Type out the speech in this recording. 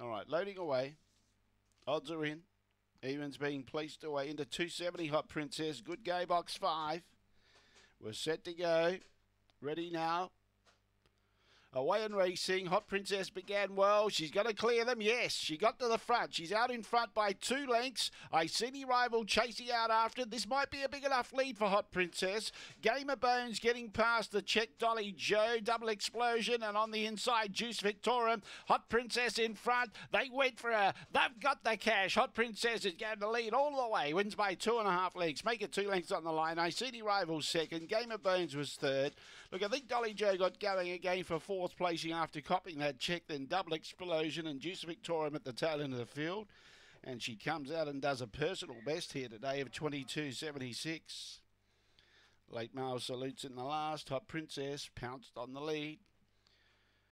All right, loading away. Odds are in. Evens being placed away into 270 Hot Princess. Good go, box five. We're set to go. Ready now. Away and racing. Hot Princess began well. She's going to clear them. Yes, she got to the front. She's out in front by two lengths. I see the rival chasing out after. This might be a big enough lead for Hot Princess. Game of Bones getting past the check Dolly Joe. Double explosion. And on the inside, Juice Victoria. Hot Princess in front. They went for her. They've got the cash. Hot Princess is going to lead all the way. Wins by two and a half lengths. Make it two lengths on the line. I see the rival second. Game of Bones was third. Look, I think Dolly Joe got going again for four fourth placing after copying that check, then double explosion and Juice Victorium at the tail end of the field. And she comes out and does a personal best here today of 22.76. Late Mail salutes in the last. Hot Princess pounced on the lead.